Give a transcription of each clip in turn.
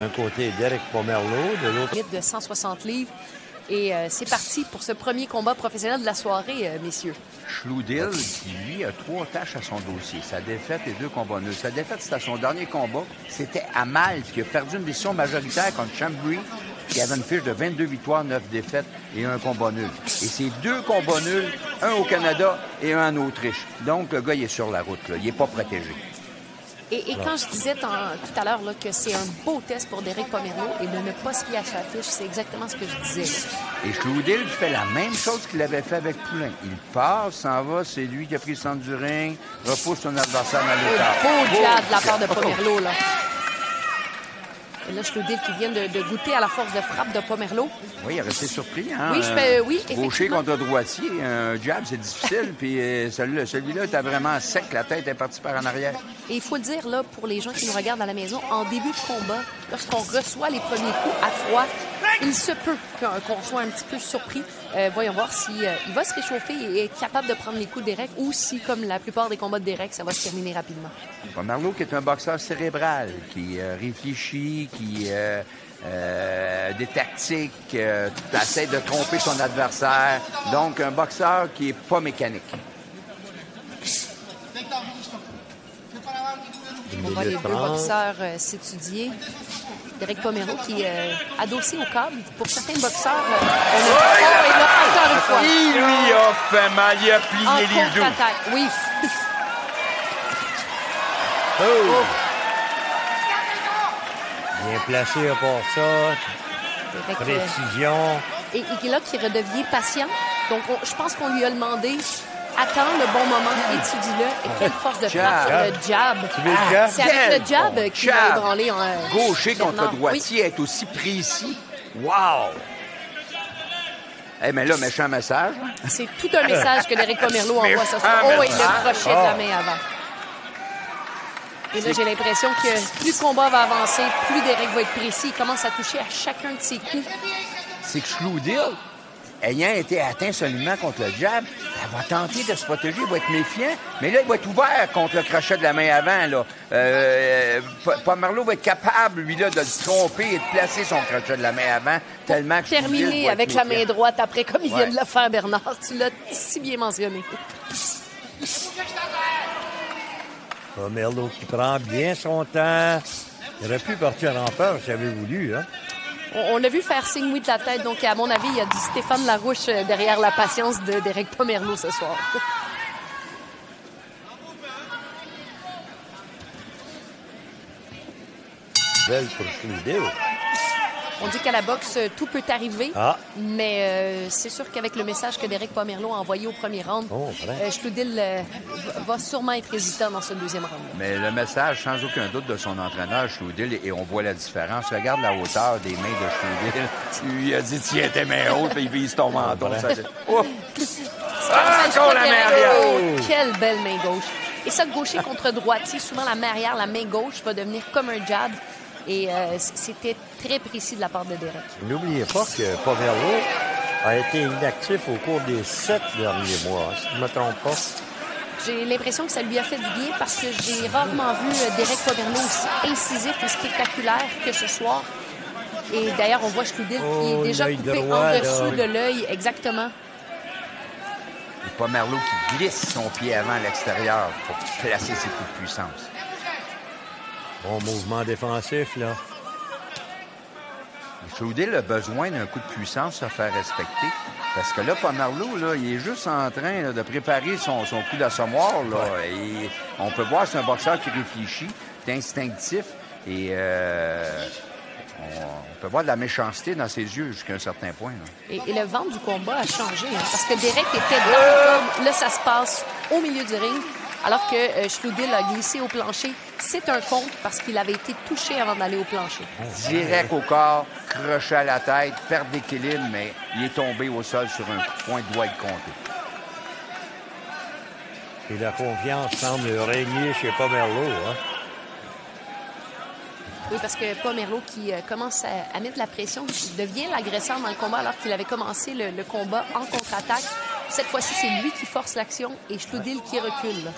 D'un côté, Derek Pomerleau, de l'autre... de 160 livres. Et euh, c'est parti pour ce premier combat professionnel de la soirée, euh, messieurs. Schloudil, qui lui a trois tâches à son dossier. Sa défaite et deux combats nuls. Sa défaite, c'était son dernier combat. C'était à Malte, qui a perdu une décision majoritaire contre Chambry, qui avait une fiche de 22 victoires, 9 défaites et un combat nul. Et c'est deux combats nuls, un au Canada et un en Autriche. Donc, le gars, il est sur la route. Là. Il n'est pas protégé. Et, et quand je disais tout à l'heure que c'est un beau test pour Derek Pomerleau et de ne pas se fier à sa fiche, c'est exactement ce que je disais. Et Schloudil fait la même chose qu'il avait fait avec Poulain. Il passe, s'en va, c'est lui qui a pris le centre du ring, repousse son adversaire dans l'état. Beau de la part de Pomerleau, là. Et là, Schloudil qui vient de, de, goûter à la force de frappe de Pomerleau. Oui, il a resté surpris. Hein? Oui, je fais, oui, Gaucher contre droitier, un jab, c'est difficile. puis euh, celui-là, celui était vraiment sec, la tête est partie par en arrière. Et il faut le dire, là, pour les gens qui nous regardent à la maison, en début de combat, lorsqu'on reçoit les premiers coups à froid, il se peut qu'on soit un petit peu surpris. Euh, voyons voir s'il euh, va se réchauffer et est capable de prendre les coups d'Erec ou si, comme la plupart des combats de Derek, ça va se terminer rapidement. Marlowe, qui est un boxeur cérébral, qui euh, réfléchit, qui euh, euh, des tactiques, euh, essaie de tromper son adversaire. Donc, un boxeur qui est pas mécanique. On voit les deux boxeurs euh, s'étudier. Derek Pomero qui est euh, adossé au câble. Pour certains boxeurs, euh, on est oh, et là, encore une fois. Il lui a fait mal, il a plié en les contre-attaque, oui. Oh! Bien placé à part ça. Euh, Précision. et, et là, qui redevient patient. Donc, on- je pense qu'on lui a demandé attends le bon moment, étudie-le. Et quelle force de frappe sur le jab. C'est avec le jab bon qu'il a ébranlé en. euh, Gaucher contre droitier est aussi précis. Wow! Eh, mais là, méchant message. Oui, c'est tout un message que Derek Pomerleau envoie ce soir. Oh, et le crochet de la main avant. Et là, j'ai l'impression que plus le combat va avancer, plus Derek va être précis. Il commence à toucher à chacun de ses coups. c'est que Schloudil, ayant été atteint seulement contre le jab, elle va tenter de se protéger, il va être méfiant, mais là, il va être ouvert contre le crochet de la main avant. Là. Euh, Pomerleau va être capable, lui, là, de le tromper et de placer son crochet de la main avant, tellement que être avec la main droite après, comme il Ouais. vient de le faire, Bernard. Tu l'as si bien mentionné. Pomerleau qui prend bien son temps. Il aurait pu partir en peur s'il avait voulu. Hein? On, l'a vu faire signe oui de la tête. Donc, à mon avis, il y a du Stéphane Larouche euh, derrière la patience de Derek Pomerleau ce soir. Belle pour. On dit qu'à la boxe, tout peut arriver. Ah. Mais euh, c'est sûr qu'avec le message que Derek Pomerleau a envoyé au premier round, Oh, euh, euh, va- sûrement être hésitant dans ce deuxième round. Mais le message, sans aucun doute, de son entraîneur, Schloudil, et on voit la différence. Regarde la hauteur des mains de Schloudil. Il lui a dit, tiens tes mains hautes, puis il vise ton menton. Ça, c'est- Oh! Ah, encore la main arrière! Oh, quelle belle main gauche. Et ça, gaucher contre droitier, souvent la main arrière, la main gauche va devenir comme un jab. Et euh, c'était très précis de la part de Derek. N'oubliez pas que Pomerleau a été inactif au cours des sept derniers mois, si je ne me trompe pas. J'ai l'impression que ça lui a fait du bien parce que j'ai rarement vu euh, Derek Pomerleau aussi incisif et spectaculaire que ce soir. Et d'ailleurs, on voit Schloudil qui Oh, est déjà l'œil coupé droit, en dessous de l'œil, exactement. Et Pomerleau qui glisse son pied avant à l'extérieur pour placer ses coups de puissance. Bon mouvement défensif, là. Chaudil a besoin d'un coup de puissance pour se faire respecter. Parce que là, Pomerleau, là, il est juste en train là, de préparer son, son coup d'assommoir. Et on peut voir que c'est un boxeur qui réfléchit, qui est instinctif. Et euh, on, on peut voir de la méchanceté dans ses yeux jusqu'à un certain point. là. Et, et le vent du combat a changé. hein, parce que Derek était dans le corde. Là, ça se passe au milieu du ring. Alors que euh, Schloudil a glissé au plancher. C'est un compte parce qu'il avait été touché avant d'aller au plancher. Direct au corps, crochet à la tête, perte d'équilibre, mais il est tombé au sol sur un coup de poing, doit être compté. Et la confiance semble régner chez Pomerleau. Hein? Oui, parce que Pomerleau qui euh, commence à, à mettre la pression, qui devient l'agresseur dans le combat alors qu'il avait commencé le, le combat en contre-attaque. Cette fois-ci, c'est lui qui force l'action et Schloudil qui recule. là.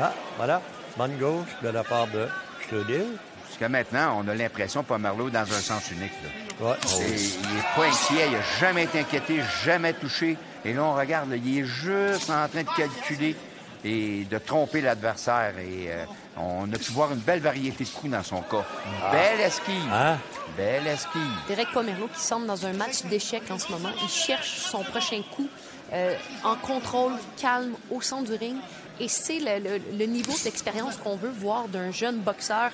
Ah, voilà. Bonne gauche de la part de Schloudil. Parce que maintenant, on a l'impression, Pomerleau, dans un sens unique. Là. Ouais. Et il n'est pas inquiet, il n'a jamais été inquiété, jamais touché. Et là, on regarde, là, il est juste en train de calculer et de tromper l'adversaire. Et euh, on a pu voir une belle variété de coups dans son cas. Belle esquive. Hein? Belle esquive. Derek Pomerleau qui semble dans un match d'échecs en ce moment. Il cherche son prochain coup euh, en contrôle, calme, au centre du ring. Et c'est le, le- le niveau d'expérience qu'on veut voir d'un jeune boxeur.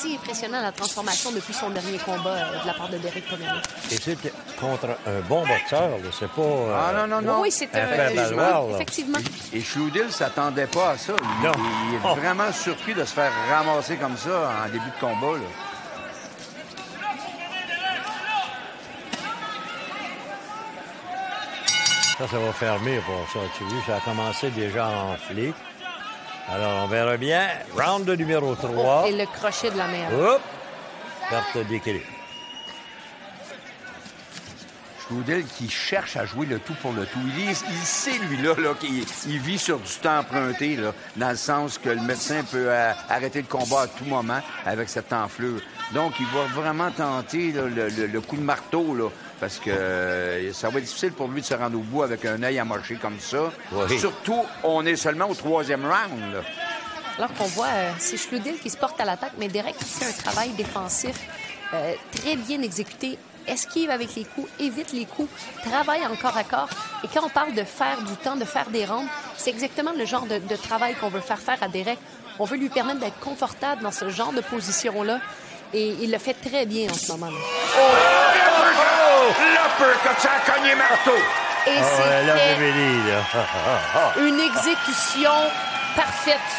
C'est assez impressionnant la transformation depuis son dernier combat euh, de la part de Derek Pomerleau. Et c'est contre un bon boxeur. C'est pas. euh, Ah non, non, non. Oui, c'est Un un. euh, là. effectivement. Et Schludel ne s'attendait pas à ça. Il, Non. il est Oh. vraiment surpris de se faire ramasser comme ça en début de combat. là. Ça, ça va fermer pour ça. Tu vois, ça a commencé déjà à enfler. Alors, on verra bien. Round de numéro 3. Oh, et le crochet de la mer. Hop! Perte d'équilibre. Schludel qui cherche à jouer le tout pour le tout. Il, est- il sait, lui-là, là, qu'il il vit sur du temps emprunté, là, dans le sens que le médecin peut euh, arrêter le combat à tout moment avec cette enflure. Donc, il va vraiment tenter là, le, le- le coup de marteau, là, parce que euh, ça va être difficile pour lui de se rendre au bout avec un œil amoché comme ça. Oui. Surtout, on est seulement au troisième round. là. Alors qu'on voit, euh, c'est Schludel qui se porte à l'attaque, mais Derek qui fait un travail défensif euh, très bien exécuté, esquive avec les coups, évite les coups, travaille en corps à corps. Et quand on parle de faire du temps, de faire des rondes, c'est exactement le genre de, de travail qu'on veut faire faire à Derek. On veut lui permettre d'être confortable dans ce genre de position-là. Et il le fait très bien en ce moment. L'uppercut, ça a cogné marteau! Et Ah c'est une exécution parfaite